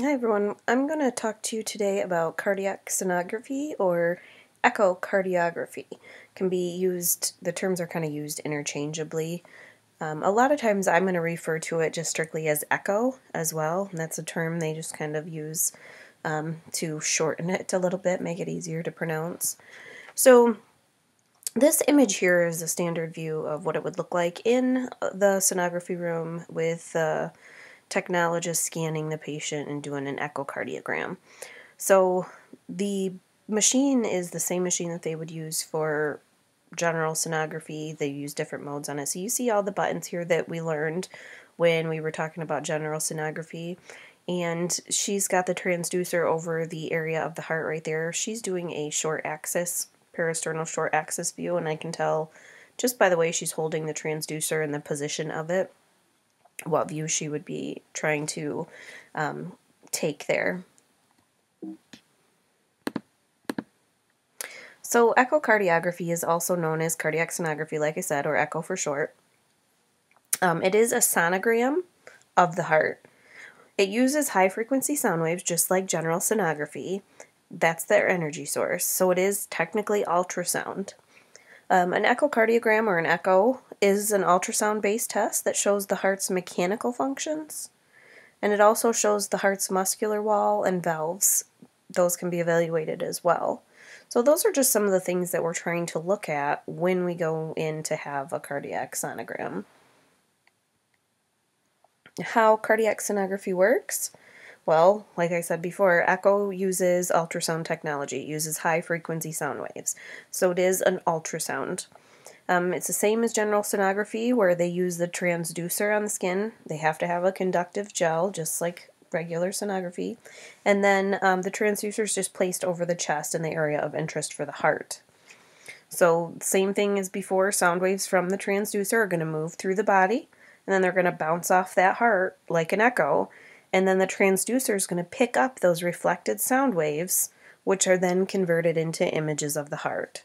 Hi everyone, I'm going to talk to you today about cardiac sonography or echocardiography. Can be used, the terms are kind of used interchangeably. Um, a lot of times I'm going to refer to it just strictly as echo as well, and that's a term they just kind of use um, to shorten it a little bit, make it easier to pronounce. So this image here is a standard view of what it would look like in the sonography room with uh, technologist scanning the patient and doing an echocardiogram. So the machine is the same machine that they would use for general sonography. They use different modes on it. So you see all the buttons here that we learned when we were talking about general sonography. And she's got the transducer over the area of the heart right there. She's doing a short axis, parasternal short axis view, and I can tell just by the way she's holding the transducer and the position of it what view she would be trying to um, take there. So echocardiography is also known as cardiac sonography, like I said, or echo for short. Um, it is a sonogram of the heart. It uses high frequency sound waves just like general sonography. That's their energy source. So it is technically ultrasound. Um, an echocardiogram or an echo is an ultrasound based test that shows the heart's mechanical functions and it also shows the heart's muscular wall and valves. Those can be evaluated as well. So, those are just some of the things that we're trying to look at when we go in to have a cardiac sonogram. How cardiac sonography works? Well, like I said before, echo uses ultrasound technology, it uses high frequency sound waves. So it is an ultrasound. Um, it's the same as general sonography where they use the transducer on the skin. They have to have a conductive gel, just like regular sonography. And then um, the transducer is just placed over the chest in the area of interest for the heart. So, same thing as before, sound waves from the transducer are going to move through the body, and then they're going to bounce off that heart like an echo, and then the transducer is going to pick up those reflected sound waves, which are then converted into images of the heart.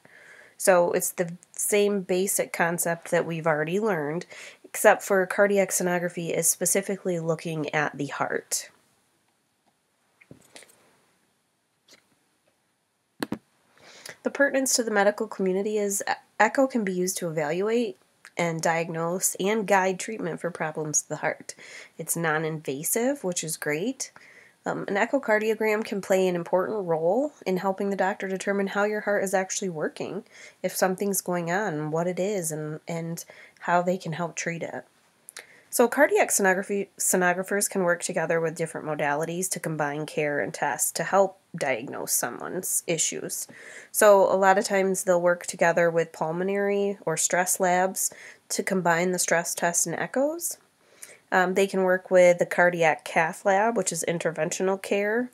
So it's the same basic concept that we've already learned, except for cardiac sonography is specifically looking at the heart. The pertinence to the medical community is echo can be used to evaluate and diagnose and guide treatment for problems of the heart. It's non invasive, which is great. Um, an echocardiogram can play an important role in helping the doctor determine how your heart is actually working, if something's going on, what it is, and, and how they can help treat it. So, cardiac sonography sonographers can work together with different modalities to combine care and tests to help diagnose someone's issues. So, a lot of times they'll work together with pulmonary or stress labs to combine the stress test and echoes. Um, they can work with the cardiac cath lab, which is interventional care,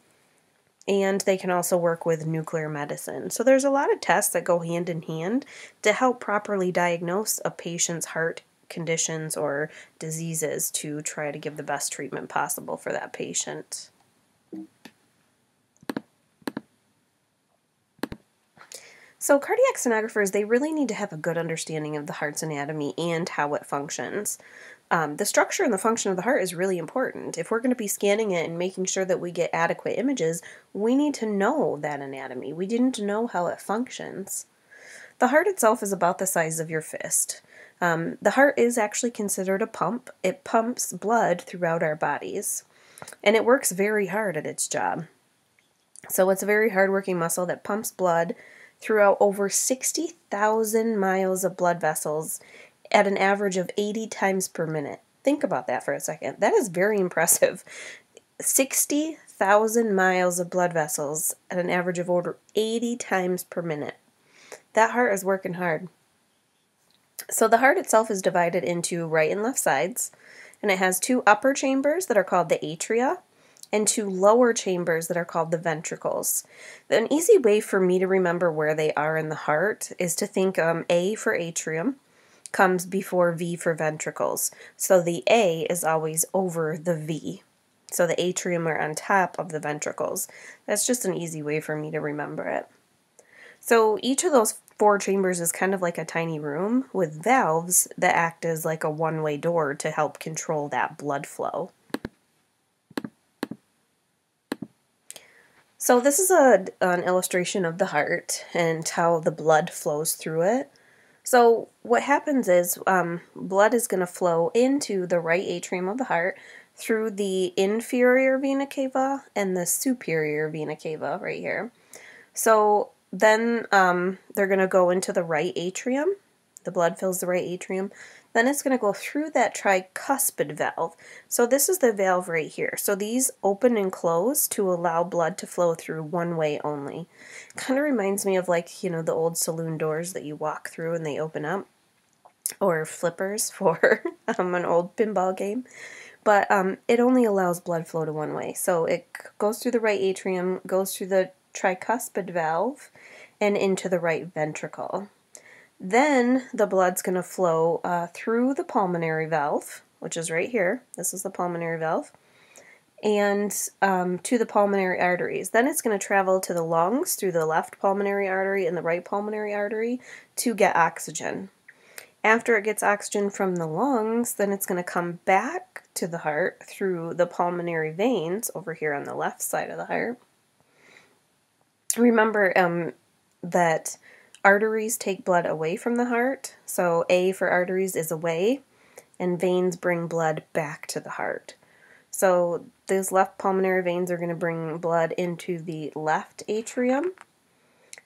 and they can also work with nuclear medicine. So, there's a lot of tests that go hand in hand to help properly diagnose a patient's heart conditions or diseases to try to give the best treatment possible for that patient. So cardiac sonographers, they really need to have a good understanding of the heart's anatomy and how it functions. Um, the structure and the function of the heart is really important. If we're going to be scanning it and making sure that we get adequate images, we need to know that anatomy. We to know how it functions. The heart itself is about the size of your fist. Um, the heart is actually considered a pump. It pumps blood throughout our bodies, and it works very hard at its job. So it's a very hardworking muscle that pumps blood throughout over 60,000 miles of blood vessels at an average of 80 times per minute. Think about that for a second. That is very impressive. 60,000 miles of blood vessels at an average of over 80 times per minute. That heart is working hard. So the heart itself is divided into right and left sides, and it has two upper chambers that are called the atria and two lower chambers that are called the ventricles. An easy way for me to remember where they are in the heart is to think um, A for atrium comes before V for ventricles. So the A is always over the V. So the atrium are on top of the ventricles. That's just an easy way for me to remember it. So each of those four chambers is kind of like a tiny room with valves that act as like a one-way door to help control that blood flow. So this is a, an illustration of the heart and how the blood flows through it. So what happens is um, blood is going to flow into the right atrium of the heart through the inferior vena cava and the superior vena cava right here. So then um, they're going to go into the right atrium. The blood fills the right atrium. Then it's going to go through that tricuspid valve. So this is the valve right here. So these open and close to allow blood to flow through one way only. Kind of reminds me of like, you know, the old saloon doors that you walk through and they open up. Or flippers for um, an old pinball game. But um, it only allows blood flow to one way. So it goes through the right atrium, goes through the tricuspid valve, and into the right ventricle. Then the blood's going to flow uh, through the pulmonary valve, which is right here. This is the pulmonary valve, and um, to the pulmonary arteries. Then it's going to travel to the lungs through the left pulmonary artery and the right pulmonary artery to get oxygen. After it gets oxygen from the lungs, then it's going to come back to the heart through the pulmonary veins over here on the left side of the heart. Remember um, that Arteries take blood away from the heart. So A for arteries is away, and veins bring blood back to the heart. So those left pulmonary veins are going to bring blood into the left atrium.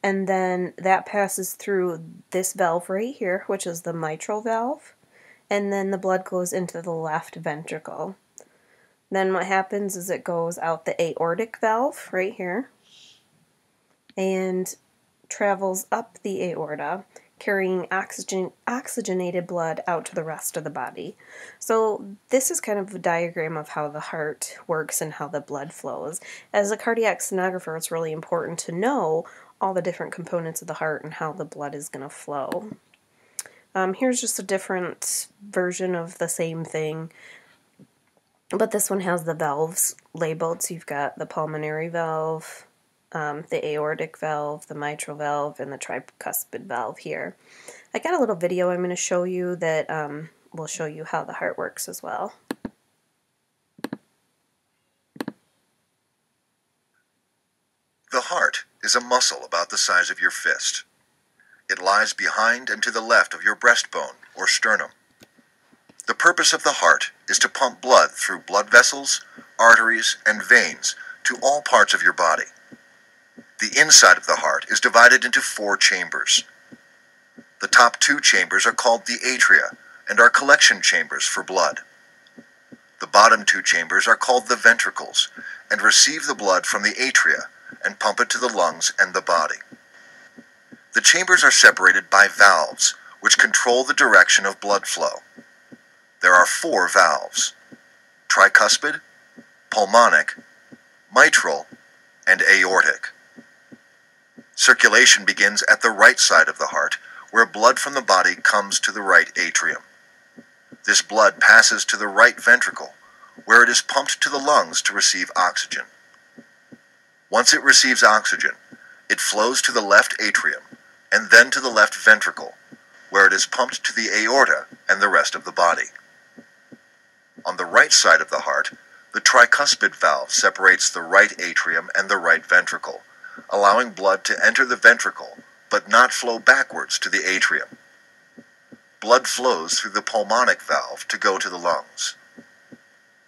And then that passes through this valve right here, which is the mitral valve. And then the blood goes into the left ventricle. Then what happens is it goes out the aortic valve right here. And travels up the aorta, carrying oxygen, oxygenated blood out to the rest of the body. So this is kind of a diagram of how the heart works and how the blood flows. As a cardiac sonographer, it's really important to know all the different components of the heart and how the blood is going to flow. Um, here's just a different version of the same thing, but this one has the valves labeled. So you've got the pulmonary valve, um, the aortic valve, the mitral valve, and the tricuspid valve here. I got a little video I'm going to show you that um, will show you how the heart works as well. The heart is a muscle about the size of your fist. It lies behind and to the left of your breastbone or sternum. The purpose of the heart is to pump blood through blood vessels, arteries, and veins to all parts of your body. The inside of the heart is divided into four chambers. The top two chambers are called the atria and are collection chambers for blood. The bottom two chambers are called the ventricles and receive the blood from the atria and pump it to the lungs and the body. The chambers are separated by valves, which control the direction of blood flow. There are four valves tricuspid, pulmonic, mitral, and aortic. Circulation begins at the right side of the heart, where blood from the body comes to the right atrium. This blood passes to the right ventricle, where it is pumped to the lungs to receive oxygen. Once it receives oxygen, it flows to the left atrium and then to the left ventricle, where it is pumped to the aorta and the rest of the body. On the right side of the heart, the tricuspid valve separates the right atrium and the right ventricle, allowing blood to enter the ventricle but not flow backwards to the atrium. Blood flows through the pulmonic valve to go to the lungs.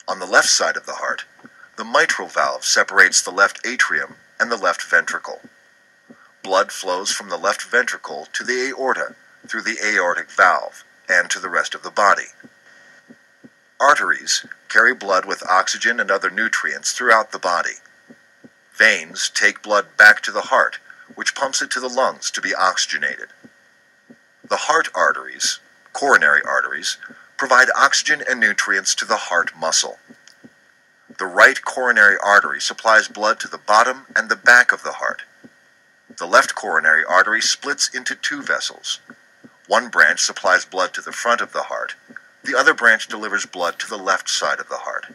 On the left side of the heart, the mitral valve separates the left atrium and the left ventricle. Blood flows from the left ventricle to the aorta through the aortic valve and to the rest of the body. Arteries carry blood with oxygen and other nutrients throughout the body. Veins take blood back to the heart, which pumps it to the lungs to be oxygenated. The heart arteries, coronary arteries, provide oxygen and nutrients to the heart muscle. The right coronary artery supplies blood to the bottom and the back of the heart. The left coronary artery splits into two vessels. One branch supplies blood to the front of the heart, the other branch delivers blood to the left side of the heart.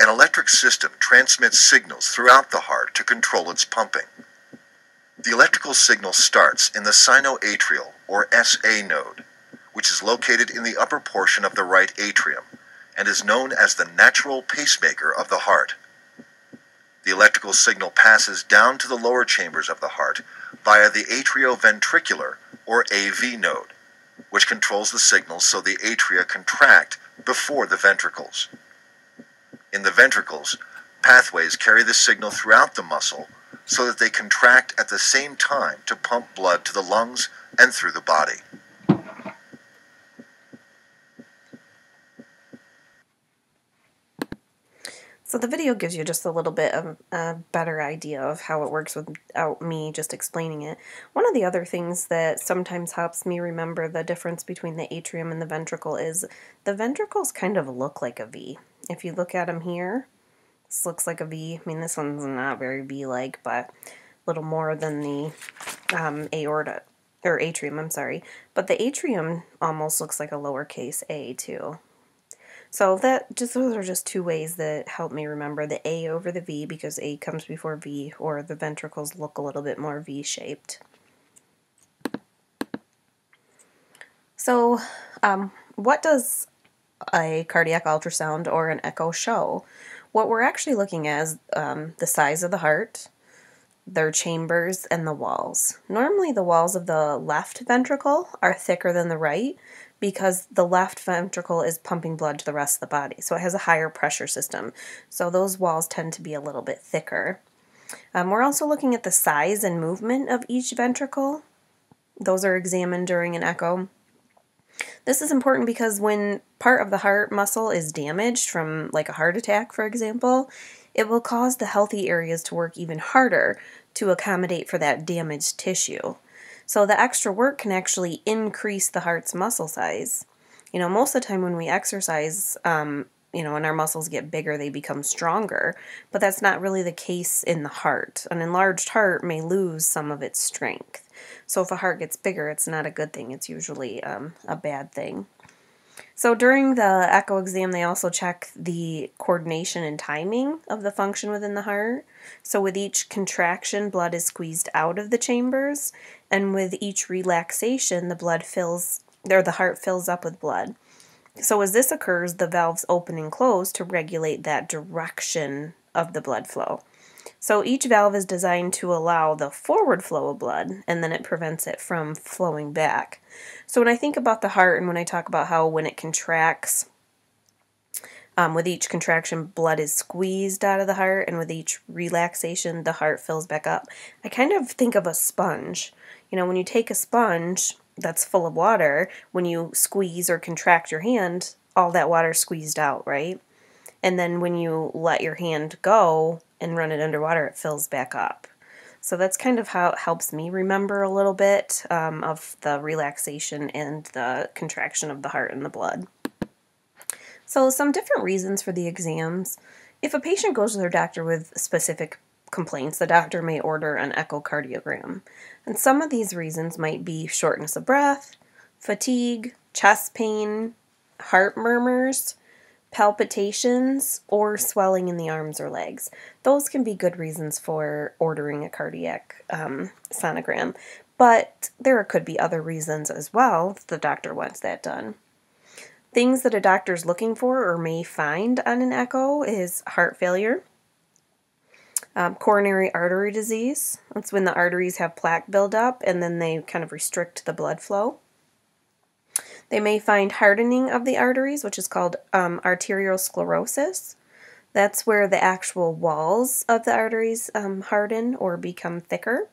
An electric system transmits signals throughout the heart to control its pumping. The electrical signal starts in the sinoatrial, or SA node, which is located in the upper portion of the right atrium and is known as the natural pacemaker of the heart. The electrical signal passes down to the lower chambers of the heart via the atrioventricular or AV node, which controls the signals so the atria contract before the ventricles. In the ventricles, pathways carry the signal throughout the muscle so that they contract at the same time to pump blood to the lungs and through the body. So the video gives you just a little bit of a better idea of how it works without me just explaining it. One of the other things that sometimes helps me remember the difference between the atrium and the ventricle is the ventricles kind of look like a V. If you look at them here, this looks like a V. I mean, this one's not very V-like, but a little more than the um, aorta, or atrium, I'm sorry. But the atrium almost looks like a lowercase a, too. So that just those are just two ways that help me remember the A over the V because A comes before V or the ventricles look a little bit more V-shaped. So um, what does a cardiac ultrasound or an echo show? What we're actually looking at is um, the size of the heart, their chambers, and the walls. Normally the walls of the left ventricle are thicker than the right because the left ventricle is pumping blood to the rest of the body. So it has a higher pressure system. So those walls tend to be a little bit thicker. Um, we're also looking at the size and movement of each ventricle. Those are examined during an echo. This is important because when part of the heart muscle is damaged from like a heart attack, for example, it will cause the healthy areas to work even harder to accommodate for that damaged tissue. So the extra work can actually increase the heart's muscle size. You know, most of the time when we exercise, um, you know, when our muscles get bigger, they become stronger, but that's not really the case in the heart. An enlarged heart may lose some of its strength. So if a heart gets bigger, it's not a good thing. It's usually um, a bad thing. So during the echo exam, they also check the coordination and timing of the function within the heart. So with each contraction, blood is squeezed out of the chambers, and with each relaxation, the blood fills, or the heart fills up with blood. So as this occurs, the valves open and close to regulate that direction of the blood flow. So each valve is designed to allow the forward flow of blood, and then it prevents it from flowing back. So when I think about the heart and when I talk about how when it contracts, um, with each contraction, blood is squeezed out of the heart, and with each relaxation, the heart fills back up. I kind of think of a sponge. You know, when you take a sponge that's full of water, when you squeeze or contract your hand, all that water squeezed out, right? And then when you let your hand go and run it underwater, it fills back up. So that's kind of how it helps me remember a little bit um, of the relaxation and the contraction of the heart and the blood. So some different reasons for the exams. If a patient goes to their doctor with specific complaints, the doctor may order an echocardiogram. And some of these reasons might be shortness of breath, fatigue, chest pain, heart murmurs, palpitations, or swelling in the arms or legs. Those can be good reasons for ordering a cardiac um, sonogram, but there could be other reasons as well if the doctor wants that done. Things that a doctor is looking for or may find on an echo is heart failure, um, coronary artery disease. That's when the arteries have plaque buildup and then they kind of restrict the blood flow. They may find hardening of the arteries, which is called um, arteriosclerosis. That's where the actual walls of the arteries um, harden or become thicker.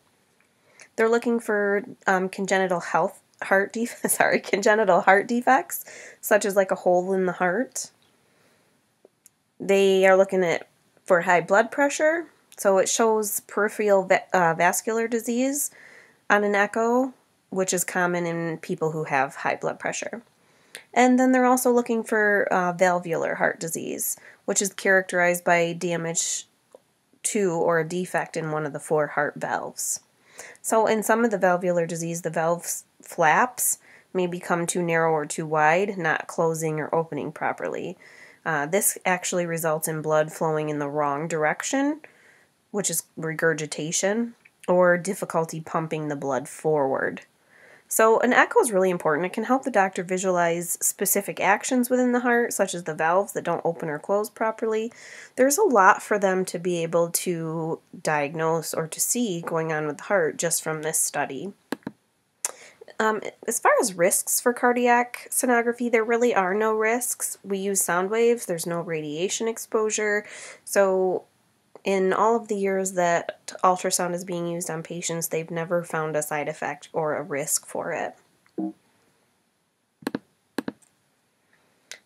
They're looking for um, congenital health heart def- sorry congenital heart defects, such as like a hole in the heart. They are looking at for high blood pressure, so it shows peripheral va- uh, vascular disease on an echo, which is common in people who have high blood pressure. And then they're also looking for uh, valvular heart disease, which is characterized by damage to or a defect in one of the four heart valves. So, in some of the valvular disease, the valve flaps may become too narrow or too wide, not closing or opening properly. Uh, this actually results in blood flowing in the wrong direction, which is regurgitation, or difficulty pumping the blood forward. So, an echo is really important. It can help the doctor visualize specific actions within the heart, such as the valves that don't open or close properly. There's a lot for them to be able to diagnose or to see going on with the heart just from this study. Um, as far as risks for cardiac sonography, there really are no risks. We use sound waves, there's no radiation exposure. So, in all of the years that ultrasound is being used on patients, they've never found a side effect or a risk for it.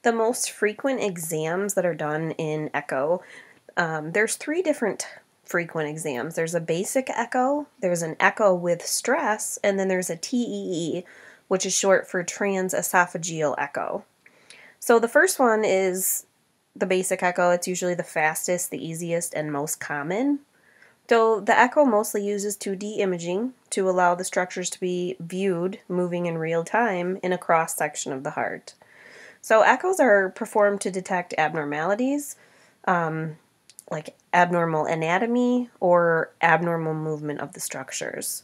The most frequent exams that are done in echo, um, there's three different frequent exams. There's a basic echo, there's an echo with stress, and then there's a TEE, which is short for transesophageal echo. So the first one is the basic echo. It's usually the fastest, the easiest, and most common. So the echo mostly uses 2D imaging to allow the structures to be viewed moving in real time in a cross section of the heart. So echoes are performed to detect abnormalities, um, like abnormal anatomy or abnormal movement of the structures.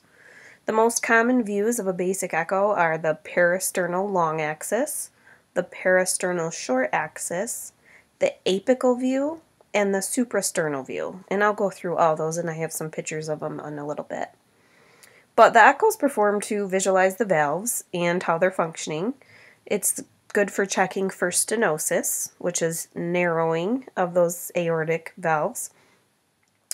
The most common views of a basic echo are the parasternal long axis, the parasternal short axis, the apical view, and the suprasternal view. And I'll go through all those and I have some pictures of them in a little bit. But the echo is performed to visualize the valves and how they're functioning. It's good for checking for stenosis, which is narrowing of those aortic valves.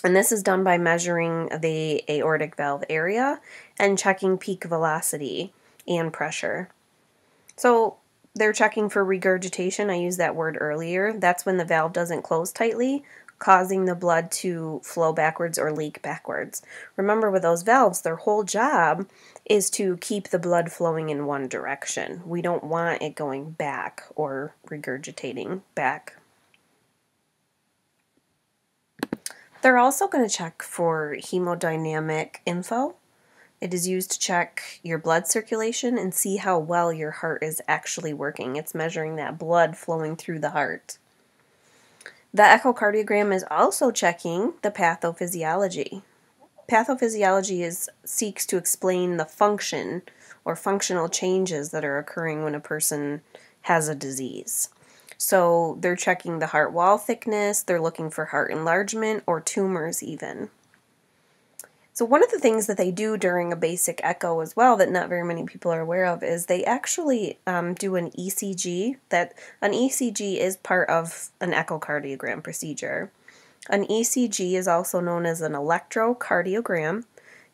And this is done by measuring the aortic valve area and checking peak velocity and pressure. So they're checking for regurgitation. I used that word earlier. That's when the valve doesn't close tightly, causing the blood to flow backwards or leak backwards. Remember, with those valves, their whole job is to keep the blood flowing in one direction. We don't want it going back or regurgitating back. They're also going to check for hemodynamic info. It is used to check your blood circulation and see how well your heart is actually working. It's measuring that blood flowing through the heart. The echocardiogram is also checking the pathophysiology. Pathophysiology is seeks to explain the function or functional changes that are occurring when a person has a disease. So they're checking the heart wall thickness, they're looking for heart enlargement or tumors even. So, one of the things that they do during a basic echo as well that not very many people are aware of is they actually um, do an ECG. That an ECG is part of an echocardiogram procedure. An ECG is also known as an electrocardiogram,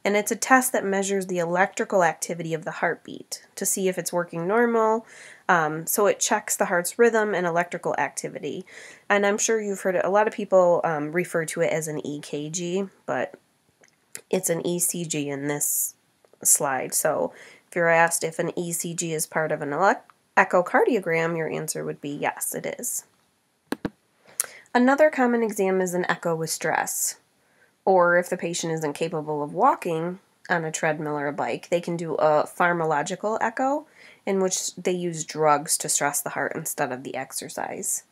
and it's a test that measures the electrical activity of the heartbeat to see if it's working normal. Um, so it checks the heart's rhythm and electrical activity. And I'm sure you've heard it, a lot of people um, refer to it as an EKG, but it's an ECG in this slide. So if you're asked if an ECG is part of an echocardiogram, your answer would be yes, it is. Another common exam is an echo with stress, or if the patient isn't capable of walking on a treadmill or a bike, they can do a pharmacological echo in which they use drugs to stress the heart instead of the exercise.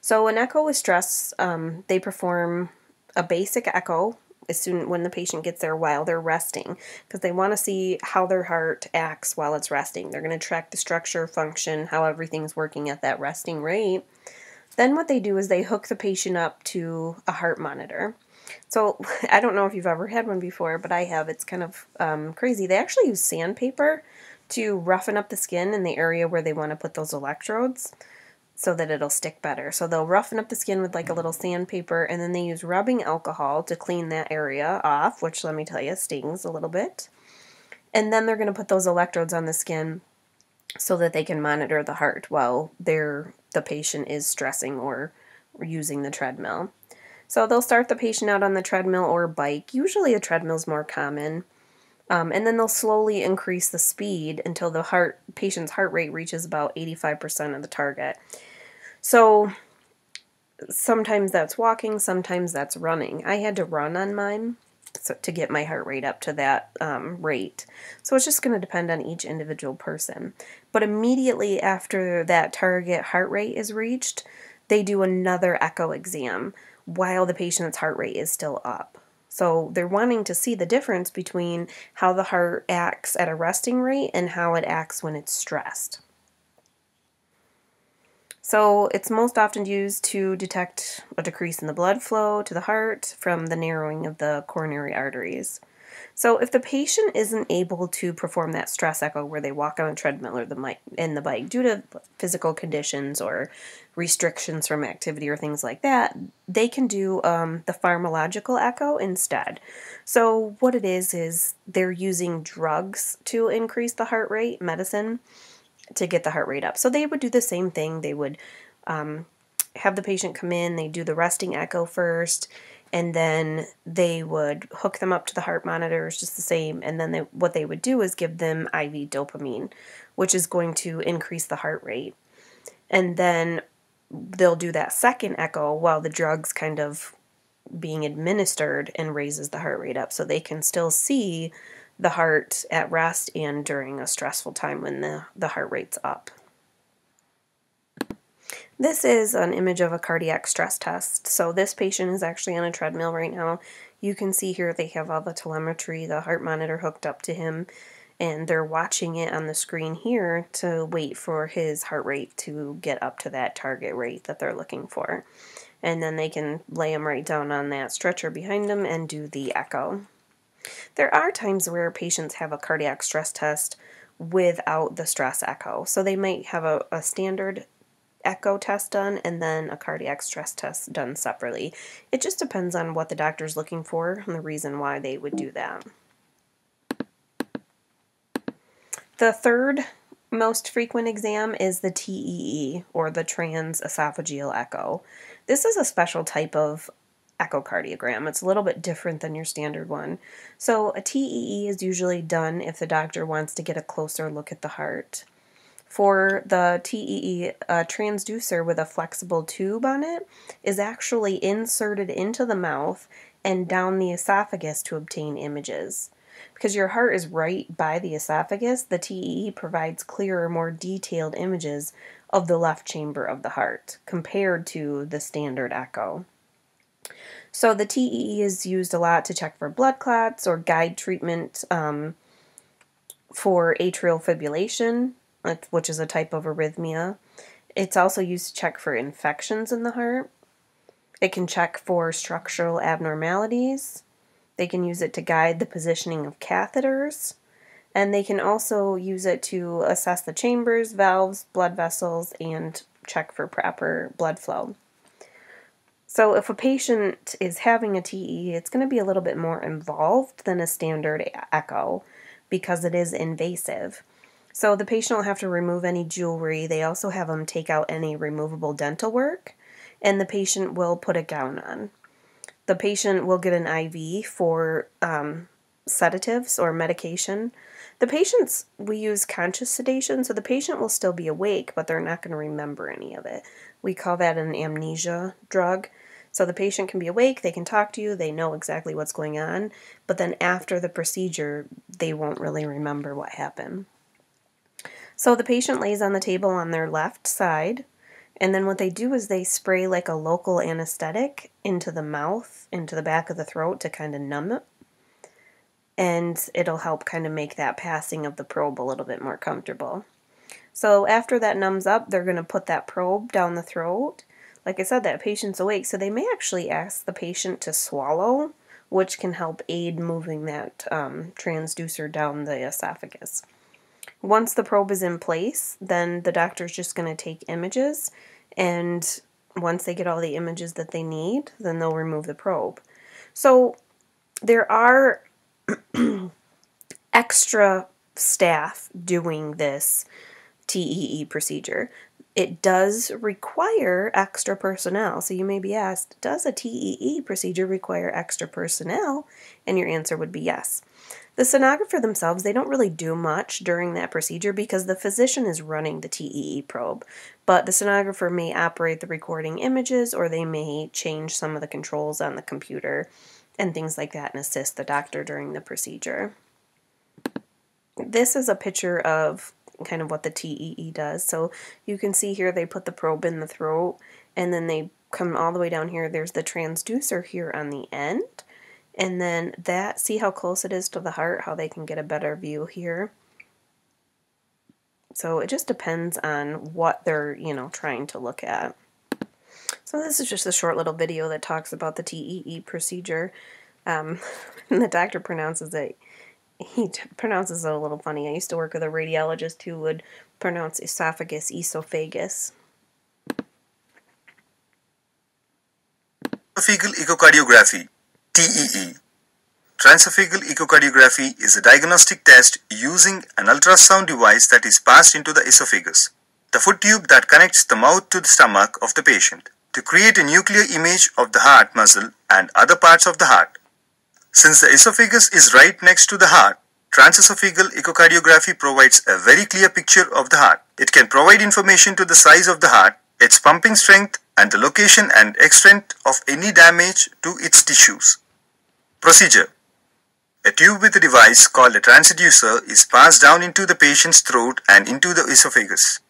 So, an echo with stress, um, they perform a basic echo as soon when the patient gets there while they're resting because they want to see how their heart acts while it's resting. They're going to track the structure, function, how everything's working at that resting rate. Then what they do is they hook the patient up to a heart monitor. So I don't know if you've ever had one before, but I have. It's kind of um, crazy. They actually use sandpaper to roughen up the skin in the area where they want to put those electrodes so that it'll stick better. So they'll roughen up the skin with like a little sandpaper and then they use rubbing alcohol to clean that area off, which let me tell you stings a little bit. And then they're going to put those electrodes on the skin so that they can monitor the heart while they're, the patient is stressing or using the treadmill. So they'll start the patient out on the treadmill or bike. Usually a treadmill is more common. Um, and then they'll slowly increase the speed until the heart patient's heart rate reaches about 85% of the target. So sometimes that's walking, sometimes that's running. I had to run on mine so, to get my heart rate up to that um, rate. So it's just going to depend on each individual person. But immediately after that target heart rate is reached, they do another echo exam while the patient's heart rate is still up. So they're wanting to see the difference between how the heart acts at a resting rate and how it acts when it's stressed. So it's most often used to detect a decrease in the blood flow to the heart from the narrowing of the coronary arteries. So if the patient isn't able to perform that stress echo where they walk on a treadmill or the in the bike due to physical conditions or restrictions from activity or things like that, they can do um, the pharmacological echo instead. So what it is is they're using drugs to increase the heart rate, medicine, to get the heart rate up. So they would do the same thing. They would um, have the patient come in. They do the resting echo first and then they would hook them up to the heart monitors just the same and then they, what they would do is give them IV dopamine which is going to increase the heart rate and then they'll do that second echo while the drugs kind of being administered and raises the heart rate up so they can still see the heart at rest and during a stressful time when the, the heart rate's up. This is an image of a cardiac stress test. So this patient is actually on a treadmill right now. You can see here they have all the telemetry, the heart monitor hooked up to him, and they're watching it on the screen here to wait for his heart rate to get up to that target rate that they're looking for. And then they can lay him right down on that stretcher behind them and do the echo. There are times where patients have a cardiac stress test without the stress echo. So they might have a, a standard echo test done and then a cardiac stress test done separately. It just depends on what the doctor's looking for and the reason why they would do that. The third most frequent exam is the TEE or the transesophageal echo. This is a special type of echocardiogram. It's a little bit different than your standard one. So a TEE is usually done if the doctor wants to get a closer look at the heart. For the TEE, a transducer with a flexible tube on it is actually inserted into the mouth and down the esophagus to obtain images. Because your heart is right by the esophagus, the TEE provides clearer, more detailed images of the left chamber of the heart compared to the standard echo. So the TEE is used a lot to check for blood clots or guide treatment um, for atrial fibrillation which is a type of arrhythmia. It's also used to check for infections in the heart. It can check for structural abnormalities. They can use it to guide the positioning of catheters. And they can also use it to assess the chambers, valves, blood vessels, and check for proper blood flow. So, if a patient is having a TE, it's going to be a little bit more involved than a standard echo because it is invasive. So the patient will have to remove any jewelry. They also have them take out any removable dental work, and the patient will put a gown on. The patient will get an IV for um, sedatives or medication. The patients, we use conscious sedation, so the patient will still be awake, but they're not going to remember any of it. We call that an amnesia drug. So the patient can be awake, they can talk to you, they know exactly what's going on, but then after the procedure, they won't really remember what happened. So the patient lays on the table on their left side, and then what they do is they spray like a local anesthetic into the mouth, into the back of the throat to kind of numb it. And it'll help kind of make that passing of the probe a little bit more comfortable. So after that numbs up, they're going to put that probe down the throat. Like I said, that patient's awake, so they may actually ask the patient to swallow, which can help aid moving that um, transducer down the esophagus. Once the probe is in place, then the doctor's just going to take images, and once they get all the images that they need, then they'll remove the probe. So there are extra staff doing this TEE procedure. It does require extra personnel. So you may be asked, does a TEE procedure require extra personnel? And your answer would be yes. The sonographer themselves, they don't really do much during that procedure because the physician is running the TEE probe, but the sonographer may operate the recording images or they may change some of the controls on the computer and things like that and assist the doctor during the procedure. This is a picture of kind of what the TEE does. So you can see here they put the probe in the throat and then they come all the way down here. There's the transducer here on the end And then that, see how close it is to the heart, how they can get a better view here. So it just depends on what they're, you know, trying to look at. So this is just a short little video that talks about the TEE procedure. Um, the doctor pronounces it, he pronounces it a little funny. I used to work with a radiologist who would pronounce esophagus esophagus. Transesophageal echocardiography, TEE. Transesophageal echocardiography is a diagnostic test using an ultrasound device that is passed into the esophagus, the foot tube that connects the mouth to the stomach of the patient, to create a nuclear image of the heart muscle and other parts of the heart. Since the esophagus is right next to the heart, transesophageal echocardiography provides a very clear picture of the heart. It can provide information to the size of the heart, its pumping strength, and the location and extent of any damage to its tissues. Procedure A tube with a device called a transducer is passed down into the patient's throat and into the esophagus.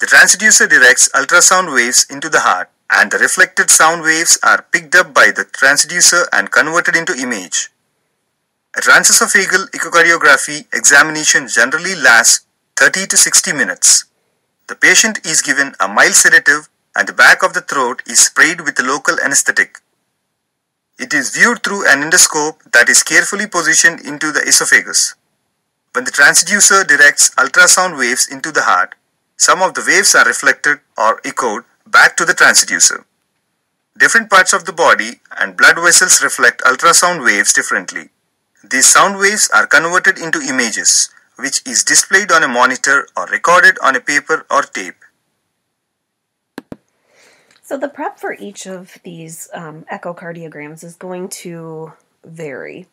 The transducer directs ultrasound waves into the heart and the reflected sound waves are picked up by the transducer and converted into image. A transesophageal echocardiography examination generally lasts 30 to 60 minutes. The patient is given a mild sedative and the back of the throat is sprayed with a local anesthetic. It is viewed through an endoscope that is carefully positioned into the esophagus. When the transducer directs ultrasound waves into the heart, some of the waves are reflected or echoed back to the transducer. Different parts of the body and blood vessels reflect ultrasound waves differently. These sound waves are converted into images, which is displayed on a monitor or recorded on a paper or tape. So the prep for each of these um, echocardiograms is going to vary.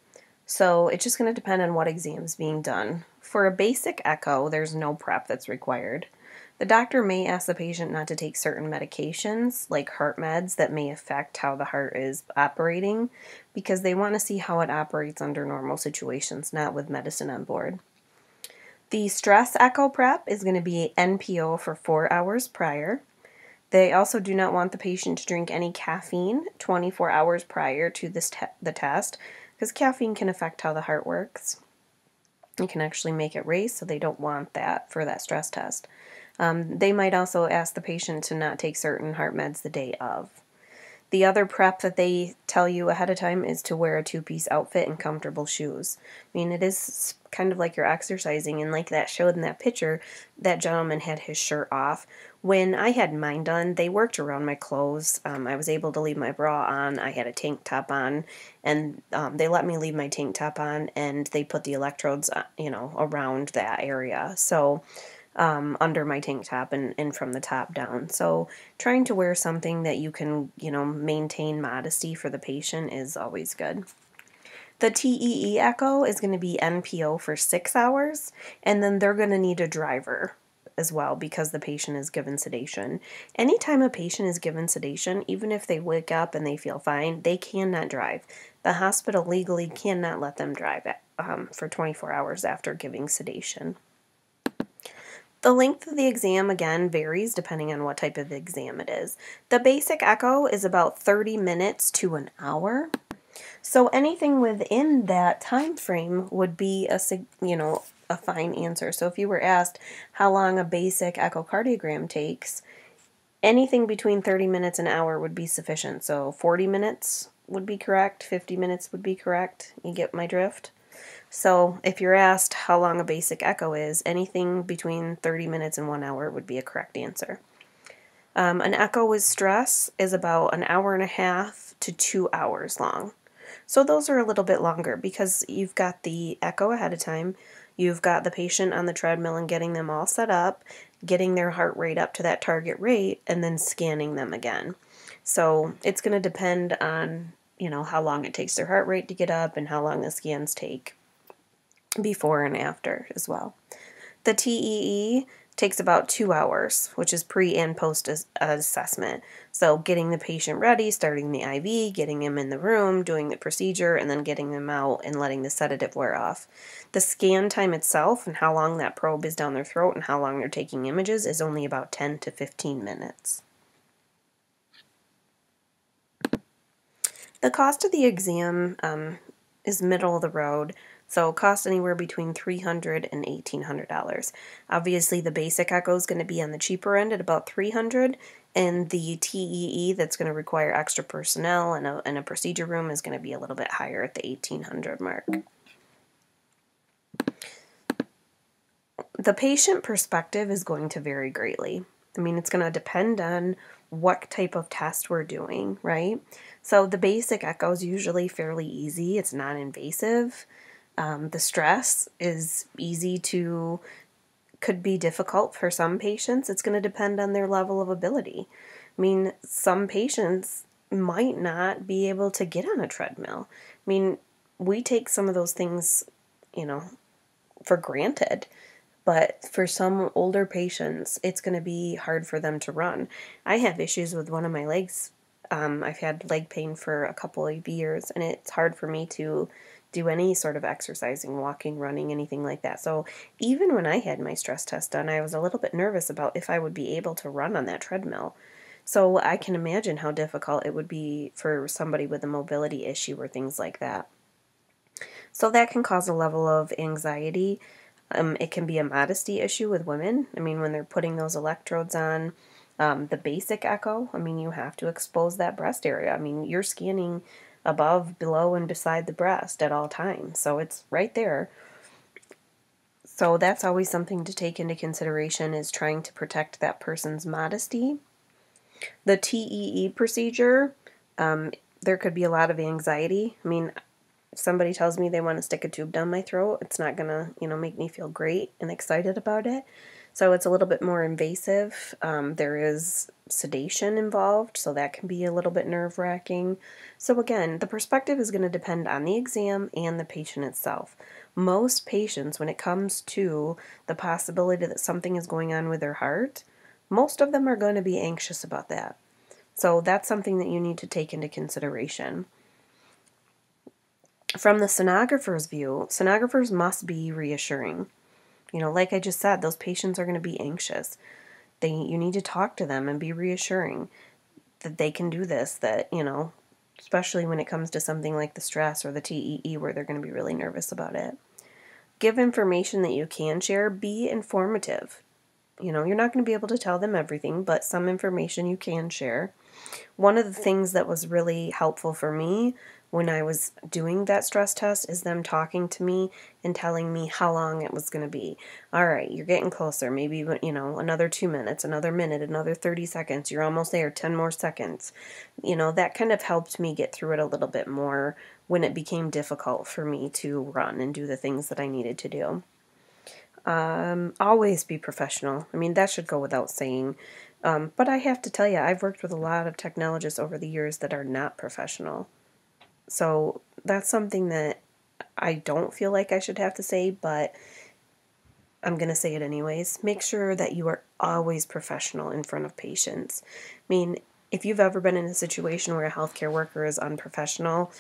So it's just going to depend on what exam is being done. For a basic echo, there's no prep that's required. The doctor may ask the patient not to take certain medications, like heart meds, that may affect how the heart is operating, because they want to see how it operates under normal situations, not with medicine on board. The stress echo prep is going to be NPO for four hours prior. They also do not want the patient to drink any caffeine 24 hours prior to this te the test because caffeine can affect how the heart works. It can actually make it race, so they don't want that for that stress test. Um, they might also ask the patient to not take certain heart meds the day of. The other prep that they tell you ahead of time is to wear a two piece outfit and comfortable shoes. I mean, it is kind of like you're exercising, and like that showed in that picture, that gentleman had his shirt off. When I had mine done, they worked around my clothes. Um, I was able to leave my bra on, I had a tank top on, and um, they let me leave my tank top on, and they put the electrodes, uh, you know, around that area. So, um, under my tank top and, and from the top down. So trying to wear something that you can, you know, maintain modesty for the patient is always good. The TEE echo is going to be NPO for six hours, and then they're going to need a driver as well because the patient is given sedation. Anytime a patient is given sedation, even if they wake up and they feel fine, they cannot drive. The hospital legally cannot let them drive um, for 24 hours after giving sedation. The length of the exam again varies depending on what type of exam it is. The basic echo is about 30 minutes to an hour. So anything within that time frame would be a you know a fine answer. So if you were asked how long a basic echocardiogram takes, anything between 30 minutes and an hour would be sufficient. So 40 minutes would be correct, 50 minutes would be correct. You get my drift? So if you're asked how long a basic echo is, anything between 30 minutes and one hour would be a correct answer. Um, an echo with stress is about an hour and a half to two hours long. So those are a little bit longer because you've got the echo ahead of time, you've got the patient on the treadmill and getting them all set up, getting their heart rate up to that target rate, and then scanning them again. So it's going to depend on, you know, how long it takes their heart rate to get up and how long the scans take before and after as well. The TEE takes about two hours, which is pre and post assessment. So, getting the patient ready, starting the IV, getting him in the room, doing the procedure, and then getting them out and letting the sedative wear off. The scan time itself and how long that probe is down their throat and how long they're taking images is only about 10 to 15 minutes. The cost of the exam um, is middle of the road, so cost anywhere between 300 and $1,800. Obviously, the basic echo is going to be on the cheaper end at about 300 and the TEE that's going to require extra personnel and a, and a procedure room is going to be a little bit higher at the 1800 mark. The patient perspective is going to vary greatly. I mean, it's going to depend on what type of test we're doing, right? So the basic echo is usually fairly easy. It's not invasive. Um, the stress is easy to, could be difficult for some patients. It's going to depend on their level of ability. I mean, some patients might not be able to get on a treadmill. I mean, we take some of those things, you know, for granted. But for some older patients, it's going to be hard for them to run. I have issues with one of my legs. Um, I've had leg pain for a couple of years, and it's hard for me to do any sort of exercising, walking, running, anything like that. So even when I had my stress test done, I was a little bit nervous about if I would be able to run on that treadmill. So I can imagine how difficult it would be for somebody with a mobility issue or things like that. So that can cause a level of anxiety. Um, it can be a modesty issue with women. I mean, when they're putting those electrodes on, um, the basic echo, I mean, you have to expose that breast area. I mean, you're scanning above, below, and beside the breast at all times. So it's right there. So that's always something to take into consideration is trying to protect that person's modesty. The TEE procedure, um, there could be a lot of anxiety. I mean, if somebody tells me they want to stick a tube down my throat, it's not going to, you know, make me feel great and excited about it. So it's a little bit more invasive. Um, there is sedation involved, so that can be a little bit nerve wracking. So, again, the perspective is going to depend on the exam and the patient itself. Most patients, when it comes to the possibility that something is going on with their heart, most of them are going to be anxious about that. So, that's something that you need to take into consideration. From the sonographer's view, sonographers must be reassuring. You know, like I just said, those patients are going to be anxious. They you need to talk to them and be reassuring that they can do this, that, you know, especially when it comes to something like the stress or the TEE where they're going to be really nervous about it. Give information that you can share, be informative. You know, you're not going to be able to tell them everything, but some information you can share. One of the things that was really helpful for me when I was doing that stress test is them talking to me and telling me how long it was going to be. All right, you're getting closer. Maybe, you know, another two minutes, another minute, another 30 seconds. You're almost there, 10 more seconds. You know, that kind of helped me get through it a little bit more when it became difficult for me to run and do the things that I needed to do. Um, always be professional. I mean, that should go without saying. Um, but I have to tell you, I've worked with a lot of technologists over the years that are not professional. So that's something that I don't feel like I should have to say, but I'm going to say it anyways. Make sure that you are always professional in front of patients. I mean, if you've ever been in a situation where a healthcare worker is unprofessional,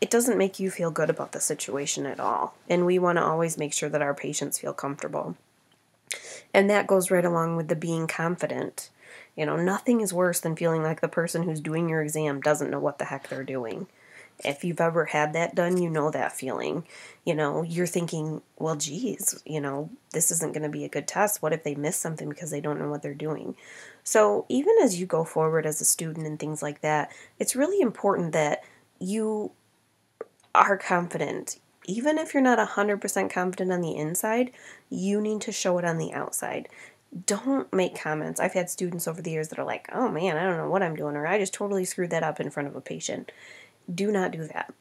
it doesn't make you feel good about the situation at all. And we want to always make sure that our patients feel comfortable. And that goes right along with the being confident. You know, nothing is worse than feeling like the person who's doing your exam doesn't know what the heck they're doing. If you've ever had that done, you know that feeling. You know, you're thinking, well, geez, you know, this isn't going to be a good test. What if they miss something because they don't know what they're doing? So, even as you go forward as a student and things like that, it's really important that you are confident. Even if you're not 100% confident on the inside, you need to show it on the outside don't make comments. I've had students over the years that are like, oh man, I don't know what I'm doing, or I just totally screwed that up in front of a patient. Do not do that.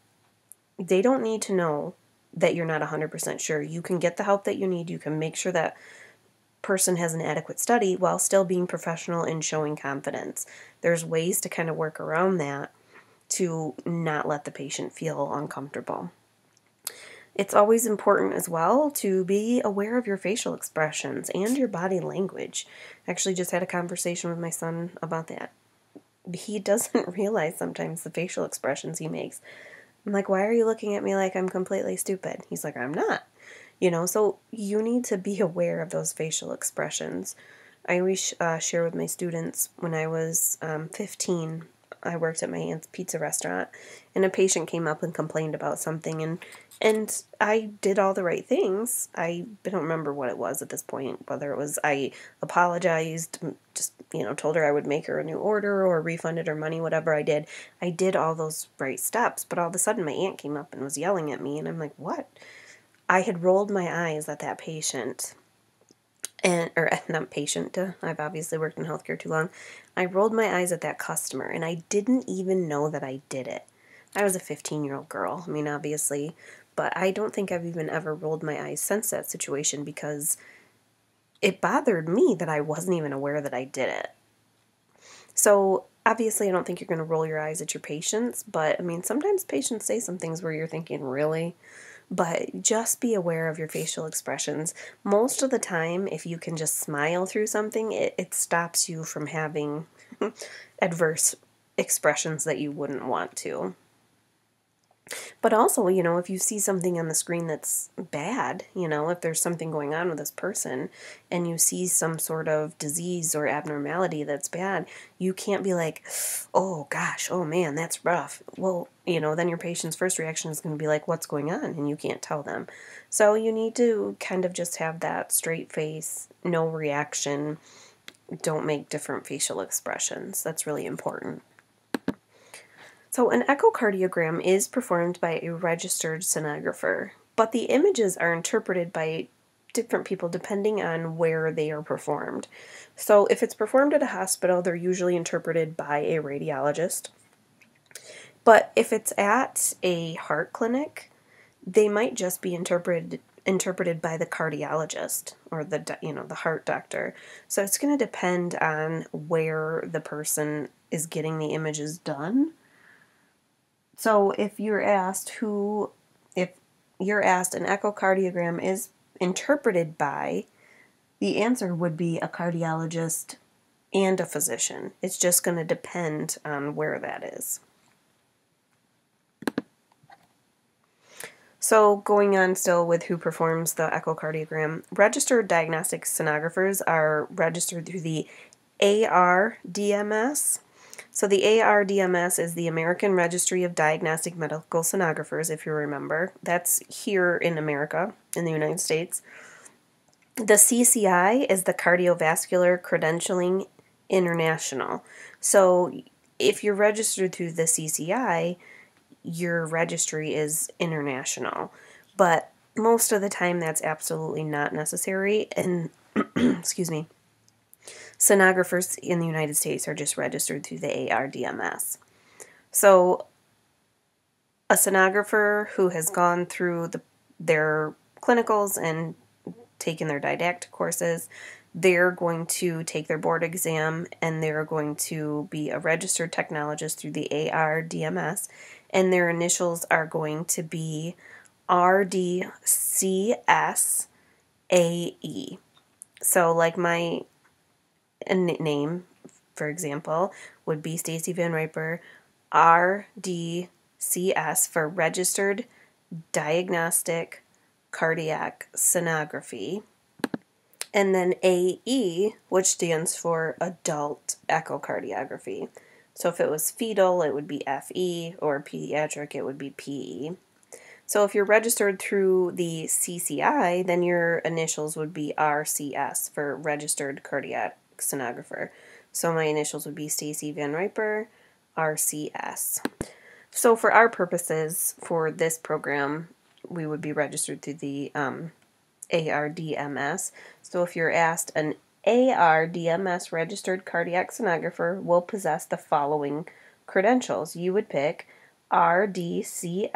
They don't need to know that you're not 100% sure. You can get the help that you need. You can make sure that person has an adequate study while still being professional and showing confidence. There's ways to kind of work around that to not let the patient feel uncomfortable. It's always important as well to be aware of your facial expressions and your body language. I actually just had a conversation with my son about that he doesn't realize sometimes the facial expressions he makes. I'm like, why are you looking at me like I'm completely stupid? He's like, I'm not. You know, so you need to be aware of those facial expressions. I always uh, share with my students when I was um, 15, I worked at my aunt's pizza restaurant, and a patient came up and complained about something, and and I did all the right things. I don't remember what it was at this point, whether it was I apologized, just you know, told her I would make her a new order or refunded her money, whatever I did. I did all those right steps, but all of a sudden my aunt came up and was yelling at me, and I'm like, what? I had rolled my eyes at that patient and or not patient uh, i've obviously worked in healthcare too long. I rolled my eyes at that customer and i didn't even know that i did it. I was a 15 year old girl i mean obviously but i don't think i've even ever rolled my eyes since that situation because it bothered me that i wasn't even aware that i did it. So obviously i don't think you're going to roll your eyes at your patients but i mean sometimes patients say some things where you're thinking really but just be aware of your facial expressions. Most of the time, if you can just smile through something, it, it stops you from having adverse expressions that you wouldn't want to. But also, you know, if you see something on the screen that's bad, you know, if there's something going on with this person and you see some sort of disease or abnormality that's bad, you can't be like, oh gosh, oh man, that's rough. Well, you know, then your patient's first reaction is going to be like, what's going on? And you can't tell them. So you need to kind of just have that straight face, no reaction, don't make different facial expressions. That's really important. So, an echocardiogram is performed by a registered sonographer, but the images are interpreted by different people depending on where they are performed. So, if it's performed at a hospital, they're usually interpreted by a radiologist. But if it's at a heart clinic, they might just be interpreted interpreted by the cardiologist or the you know the heart doctor. So it's going to depend on where the person is getting the images done so if you're asked who, if you're asked an echocardiogram is interpreted by, the answer would be a cardiologist and a physician. It's just going to depend on where that is. So, going on still with who performs the echocardiogram, registered diagnostic sonographers are registered through the ARDMS, so the ARDMS is the American Registry of Diagnostic Medical Sonographers, if you remember. That's here in America, in the United States. The CCI is the Cardiovascular Credentialing International. So if you're registered through the CCI, your registry is international. But most of the time, that's absolutely not necessary. And, excuse me, sonographers in the United States are just registered through the ARDMS. So, a sonographer who has gone through the, their clinicals and taken their didactic courses, they're going to take their board exam and they're going to be a registered technologist through the ARDMS, and their initials are going to be RDCSAE. So, like my a name, for example, would be Stacy Van Riper, RDCS for Registered Diagnostic Cardiac Sonography, and then AE, which stands for Adult Echocardiography. So if it was fetal, it would be FE, or pediatric, it would be PE. So if you're registered through the CCI, then your initials would be RCS for Registered Cardiac sonographer. So my initials would be Stacy Van Riper, RCS. So for our purposes, for this program, we would be registered through the um, ARDMS. So if you're asked, an ARDMS registered cardiac sonographer will possess the following credentials. You would pick RDCSAE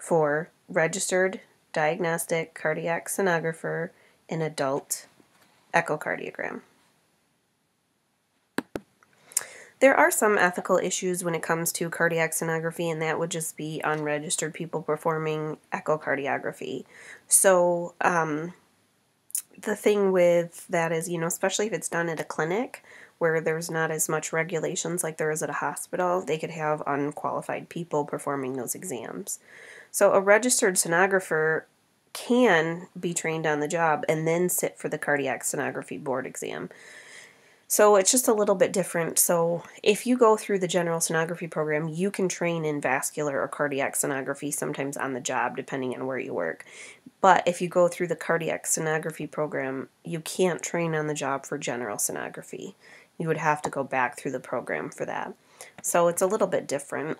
for registered diagnostic cardiac sonographer in adult echocardiogram. There are some ethical issues when it comes to cardiac sonography, and that would just be unregistered people performing echocardiography. So, um, the thing with that is, you know, especially if it's done at a clinic where there's not as much regulations like there is at a hospital, they could have unqualified people performing those exams. So, a registered sonographer can be trained on the job and then sit for the cardiac sonography board exam. So it's just a little bit different. So if you go through the general sonography program, you can train in vascular or cardiac sonography sometimes on the job, depending on where you work. But if you go through the cardiac sonography program, you can't train on the job for general sonography. You would have to go back through the program for that. So it's a little bit different.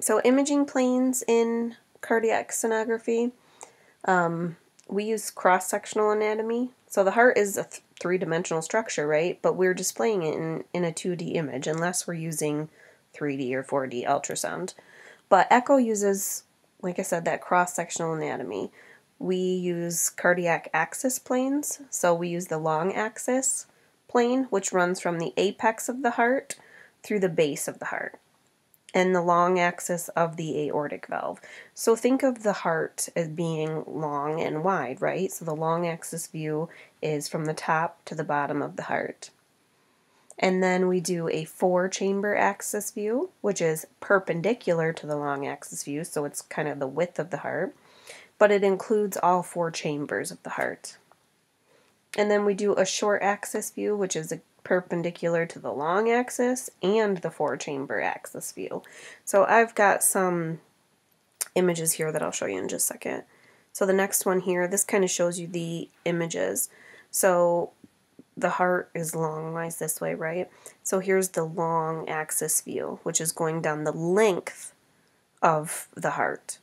So imaging planes in cardiac sonography, um, we use cross-sectional anatomy. So the heart is a th three-dimensional structure, right? But we're displaying it in, in a 2D image unless we're using 3D or 4D ultrasound. But echo uses, like I said, that cross-sectional anatomy. We use cardiac axis planes. So we use the long axis plane, which runs from the apex of the heart through the base of the heart and the long axis of the aortic valve. So think of the heart as being long and wide, right? So the long axis view is from the top to the bottom of the heart. And then we do a four chamber axis view, which is perpendicular to the long axis view, so it's kind of the width of the heart, but it includes all four chambers of the heart. And then we do a short axis view, which is a perpendicular to the long axis and the four chamber axis view. So I've got some images here that I'll show you in just a second. So the next one here, this kind of shows you the images. So the heart is longwise this way, right? So here's the long axis view, which is going down the length of the heart.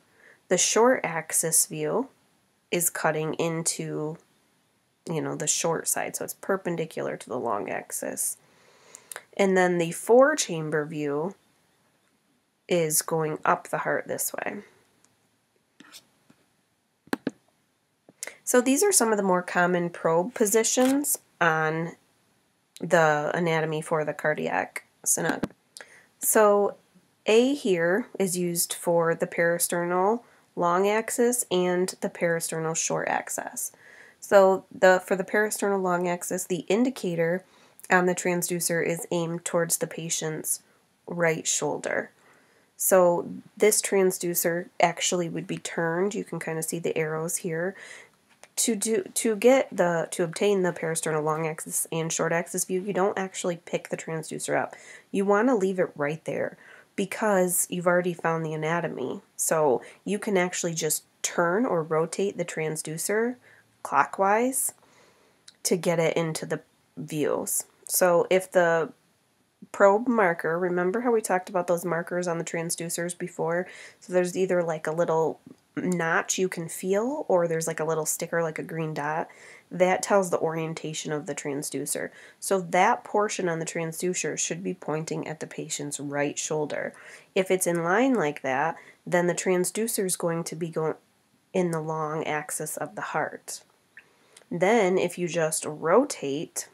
The short axis view is cutting into you know, the short side, so it's perpendicular to the long axis. And then the four chamber view is going up the heart this way. So these are some of the more common probe positions on the anatomy for the cardiac sonography. So A here is used for the parasternal long axis and the parasternal short axis. So the for the parasternal long axis, the indicator on the transducer is aimed towards the patient's right shoulder. So this transducer actually would be turned. You can kind of see the arrows here. To do to get the to obtain the parasternal long axis and short axis view, you don't actually pick the transducer up. You want to leave it right there because you've already found the anatomy. So you can actually just turn or rotate the transducer clockwise to get it into the views. So if the probe marker, remember how we talked about those markers on the transducers before? So there's either like a little notch you can feel or there's like a little sticker like a green dot. That tells the orientation of the transducer. So that portion on the transducer should be pointing at the patient's right shoulder. If it's in line like that, then the transducer is going to be going in the long axis of the heart. Then if you just rotate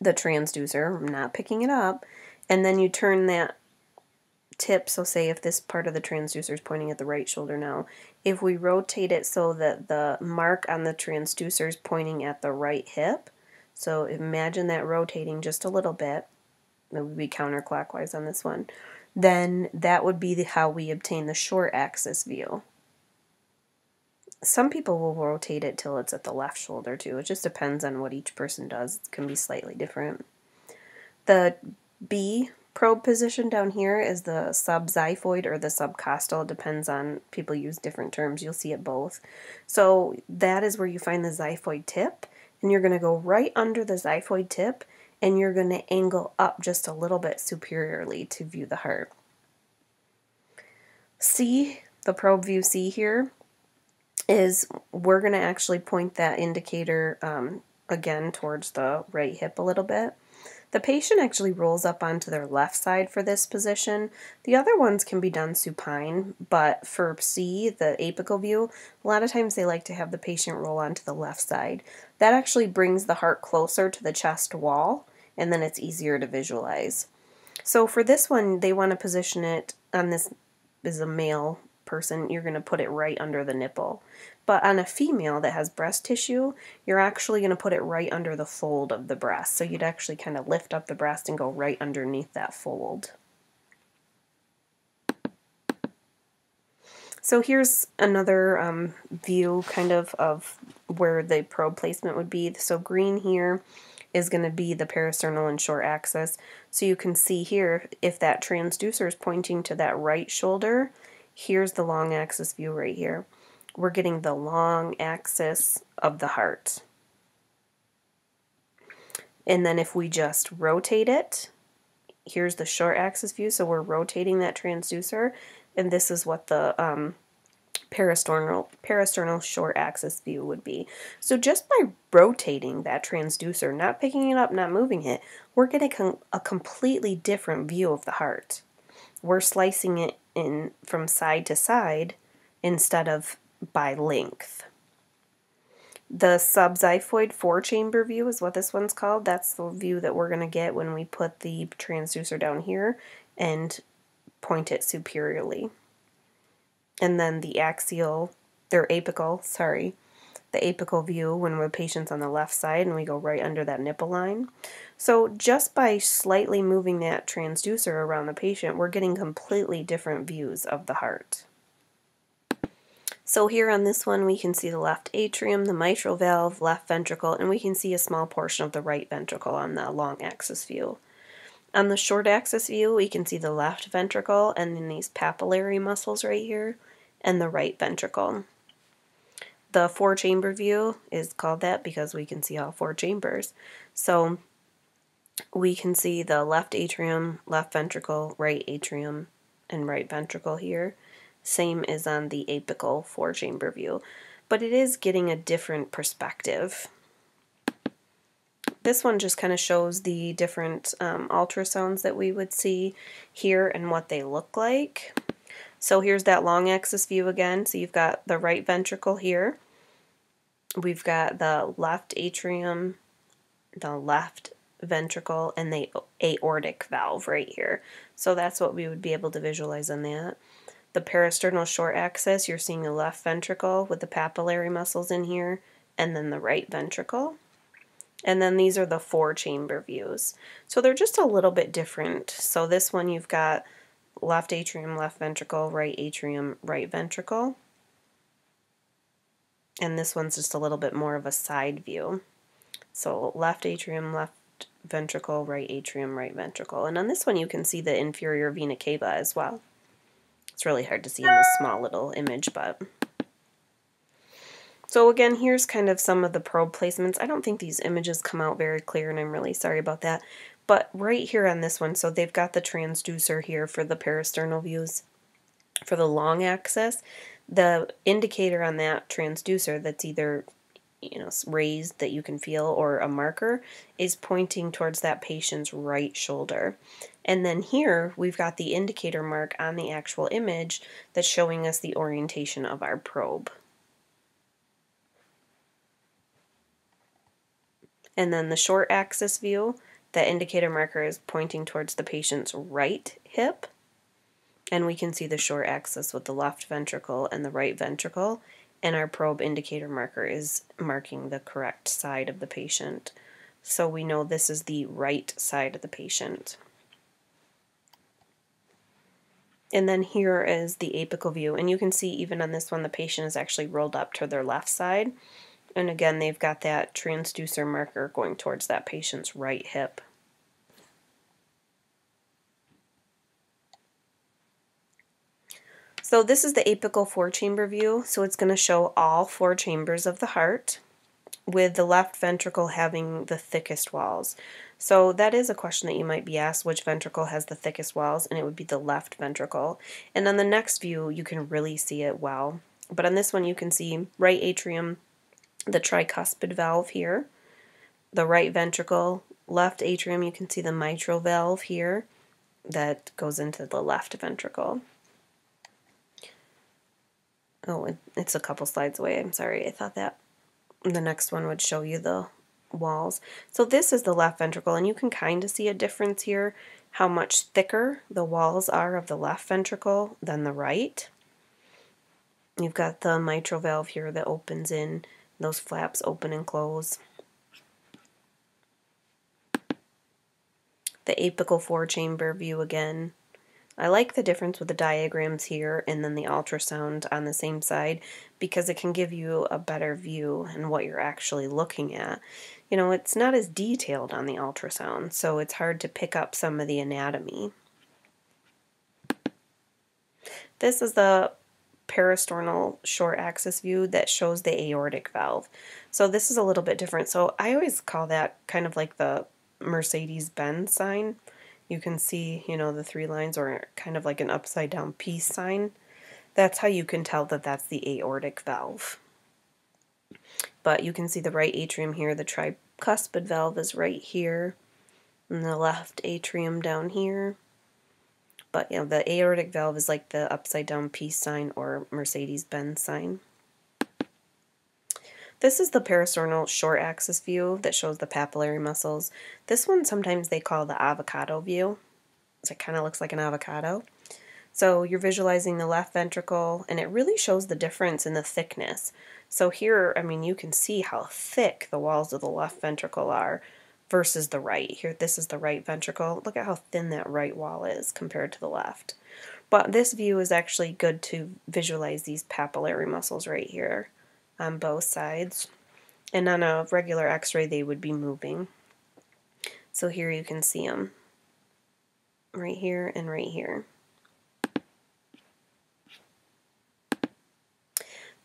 the transducer, I'm not picking it up, and then you turn that tip, so say if this part of the transducer is pointing at the right shoulder now, if we rotate it so that the mark on the transducer is pointing at the right hip, so imagine that rotating just a little bit, it would be counterclockwise on this one, then that would be the, how we obtain the short axis view. Some people will rotate it till it's at the left shoulder too. It just depends on what each person does. It can be slightly different. The B probe position down here is the subxiphoid or the subcostal. It depends on people use different terms. You'll see it both. So that is where you find the xiphoid tip and you're going to go right under the xiphoid tip and you're going to angle up just a little bit superiorly to view the heart. C, the probe view C here, is we're going to actually point that indicator um, again towards the right hip a little bit. The patient actually rolls up onto their left side for this position. The other ones can be done supine, but for C, the apical view, a lot of times they like to have the patient roll onto the left side. That actually brings the heart closer to the chest wall, and then it's easier to visualize. So for this one, they want to position it on this is a male person, you're going to put it right under the nipple. But on a female that has breast tissue, you're actually going to put it right under the fold of the breast. So you'd actually kind of lift up the breast and go right underneath that fold. So here's another um, view kind of of where the probe placement would be. So green here is going to be the parasternal and short axis. So you can see here, if that transducer is pointing to that right shoulder, here's the long axis view right here. We're getting the long axis of the heart. And then if we just rotate it, here's the short axis view, so we're rotating that transducer, and this is what the um, parasternal, parasternal short axis view would be. So just by rotating that transducer, not picking it up, not moving it, we're getting a completely different view of the heart. We're slicing it in from side to side instead of by length. The subxiphoid four-chamber view is what this one's called. That's the view that we're going to get when we put the transducer down here and point it superiorly. And then the axial, or apical, sorry, the apical view when the patient's on the left side and we go right under that nipple line. So just by slightly moving that transducer around the patient, we're getting completely different views of the heart. So here on this one, we can see the left atrium, the mitral valve, left ventricle, and we can see a small portion of the right ventricle on the long axis view. On the short axis view, we can see the left ventricle and then these papillary muscles right here, and the right ventricle. The four chamber view is called that because we can see all four chambers. So we can see the left atrium, left ventricle, right atrium, and right ventricle here. Same as on the apical four chamber view, but it is getting a different perspective. This one just kind of shows the different um, ultrasounds that we would see here and what they look like. So here's that long axis view again. So you've got the right ventricle here. We've got the left atrium, the left ventricle, and the aortic valve right here. So that's what we would be able to visualize on that the parasternal short axis, you're seeing the left ventricle with the papillary muscles in here, and then the right ventricle. And then these are the four chamber views. So they're just a little bit different. So this one you've got left atrium, left ventricle, right atrium, right ventricle. And this one's just a little bit more of a side view. So left atrium, left ventricle, right atrium, right ventricle. And on this one you can see the inferior vena cava as well. It's really hard to see in this small little image, but... So again, here's kind of some of the probe placements. I don't think these images come out very clear, and I'm really sorry about that. But right here on this one, so they've got the transducer here for the parasternal views. For the long axis, the indicator on that transducer that's either you know raised that you can feel or a marker is pointing towards that patient's right shoulder and then here we've got the indicator mark on the actual image that's showing us the orientation of our probe. And then the short axis view, the indicator marker is pointing towards the patient's right hip. And we can see the short axis with the left ventricle and the right ventricle. And our probe indicator marker is marking the correct side of the patient. So we know this is the right side of the patient. And then here is the apical view. And you can see even on this one, the patient is actually rolled up to their left side. And again, they've got that transducer marker going towards that patient's right hip. So this is the apical four-chamber view. So it's going to show all four chambers of the heart with the left ventricle having the thickest walls. So that is a question that you might be asked, which ventricle has the thickest walls, and it would be the left ventricle. And on the next view, you can really see it well. But on this one, you can see right atrium, the tricuspid valve here, the right ventricle, left atrium, you can see the mitral valve here that goes into the left ventricle. Oh, it's a couple slides away. I'm sorry. I thought that the next one would show you the walls. So this is the left ventricle, and you can kind of see a difference here, how much thicker the walls are of the left ventricle than the right. You've got the mitral valve here that opens in, those flaps open and close. The apical four chamber view again. I like the difference with the diagrams here and then the ultrasound on the same side because it can give you a better view and what you're actually looking at. You know, it's not as detailed on the ultrasound, so it's hard to pick up some of the anatomy. This is the parasternal short axis view that shows the aortic valve. So this is a little bit different. So I always call that kind of like the Mercedes-Benz sign you can see, you know, the three lines or kind of like an upside down peace sign. That's how you can tell that that's the aortic valve. But you can see the right atrium here, the tricuspid valve is right here, and the left atrium down here. But you know, the aortic valve is like the upside down peace sign or Mercedes-Benz sign. This is the parasternal short axis view that shows the papillary muscles. This one sometimes they call the avocado view. So it kind of looks like an avocado. So you're visualizing the left ventricle and it really shows the difference in the thickness. So here, I mean, you can see how thick the walls of the left ventricle are versus the right. Here, this is the right ventricle. Look at how thin that right wall is compared to the left. But this view is actually good to visualize these papillary muscles right here on both sides. And on a regular x-ray they would be moving. So here you can see them. Right here and right here.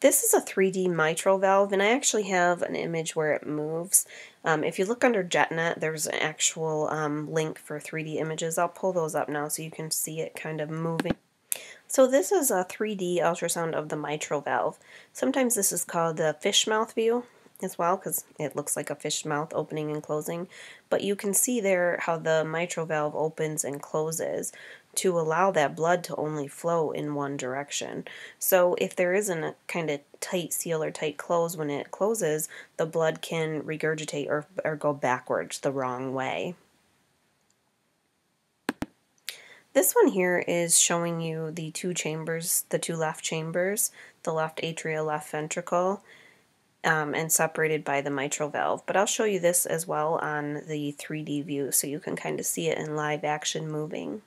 This is a 3D mitral valve, and I actually have an image where it moves. Um, if you look under JetNet, there's an actual um, link for 3D images. I'll pull those up now so you can see it kind of moving. So this is a 3D ultrasound of the mitral valve. Sometimes this is called the fish mouth view as well because it looks like a fish mouth opening and closing. But you can see there how the mitral valve opens and closes to allow that blood to only flow in one direction. So if there isn't a kind of tight seal or tight close when it closes, the blood can regurgitate or, or go backwards the wrong way. This one here is showing you the two chambers, the two left chambers, the left atria, left ventricle, um, and separated by the mitral valve. But I'll show you this as well on the 3D view so you can kind of see it in live action moving.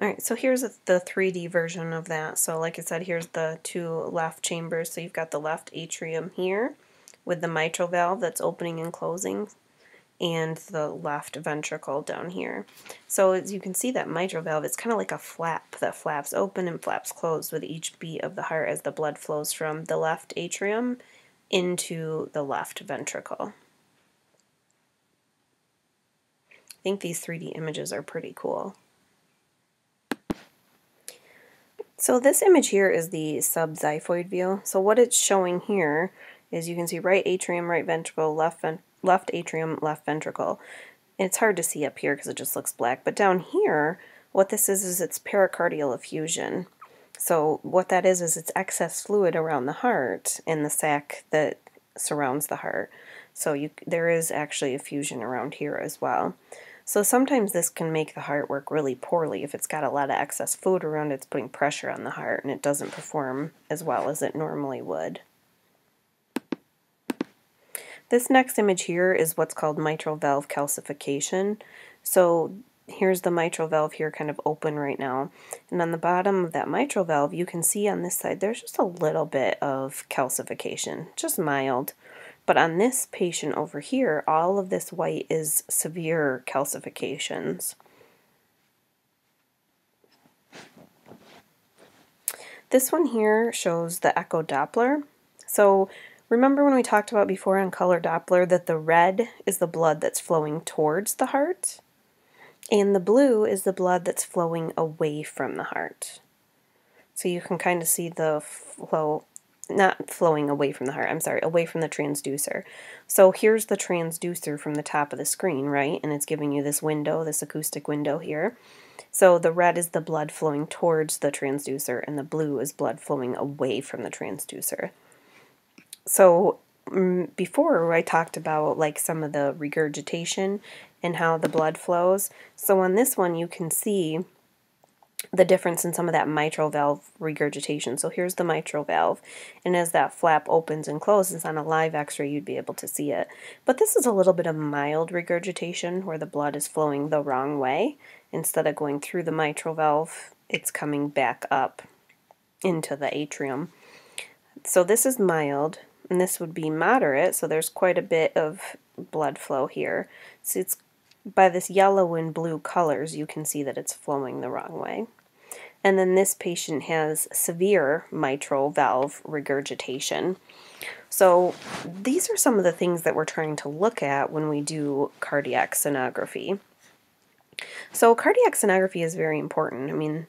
Alright, so here's the 3D version of that. So like I said, here's the two left chambers. So you've got the left atrium here with the mitral valve that's opening and closing and the left ventricle down here. So as you can see that mitral valve, it's kind of like a flap that flaps open and flaps closed with each beat of the heart as the blood flows from the left atrium into the left ventricle. I think these 3D images are pretty cool. So this image here is the subxiphoid view. So what it's showing here is you can see right atrium, right ventricle, left ventricle, left atrium, left ventricle. It's hard to see up here because it just looks black, but down here, what this is is it's pericardial effusion. So what that is is it's excess fluid around the heart in the sac that surrounds the heart. So you, there is actually effusion around here as well. So sometimes this can make the heart work really poorly. If it's got a lot of excess fluid around, it's putting pressure on the heart and it doesn't perform as well as it normally would. This next image here is what's called mitral valve calcification. So here's the mitral valve here kind of open right now. And on the bottom of that mitral valve, you can see on this side, there's just a little bit of calcification, just mild. But on this patient over here, all of this white is severe calcifications. This one here shows the echo Doppler. So Remember when we talked about before on color Doppler that the red is the blood that's flowing towards the heart and the blue is the blood that's flowing away from the heart. So you can kind of see the flow, not flowing away from the heart, I'm sorry, away from the transducer. So here's the transducer from the top of the screen, right? And it's giving you this window, this acoustic window here. So the red is the blood flowing towards the transducer and the blue is blood flowing away from the transducer. So mm, before I talked about like some of the regurgitation and how the blood flows. So on this one you can see the difference in some of that mitral valve regurgitation. So here's the mitral valve, and as that flap opens and closes on a live x-ray, you'd be able to see it. But this is a little bit of mild regurgitation where the blood is flowing the wrong way. Instead of going through the mitral valve, it's coming back up into the atrium. So this is mild, and this would be moderate, so there's quite a bit of blood flow here. So it's by this yellow and blue colors, you can see that it's flowing the wrong way. And then this patient has severe mitral valve regurgitation. So these are some of the things that we're trying to look at when we do cardiac sonography. So cardiac sonography is very important. I mean,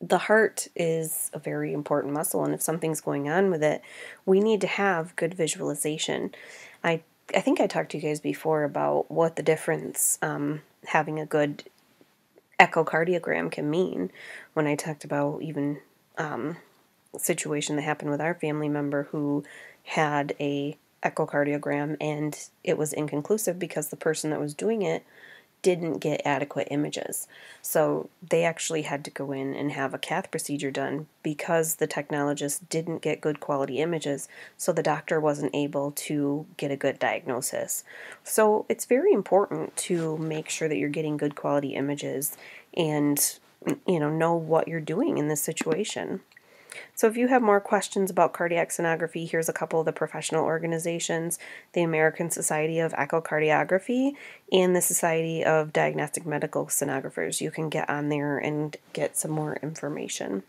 the heart is a very important muscle, and if something's going on with it, we need to have good visualization. I I think I talked to you guys before about what the difference um, having a good echocardiogram can mean. When I talked about even um, situation that happened with our family member who had a echocardiogram and it was inconclusive because the person that was doing it didn't get adequate images. So they actually had to go in and have a cath procedure done because the technologist didn't get good quality images, so the doctor wasn't able to get a good diagnosis. So it's very important to make sure that you're getting good quality images and you know know what you're doing in this situation. So if you have more questions about cardiac sonography, here's a couple of the professional organizations, the American Society of Echocardiography and the Society of Diagnostic Medical Sonographers. You can get on there and get some more information.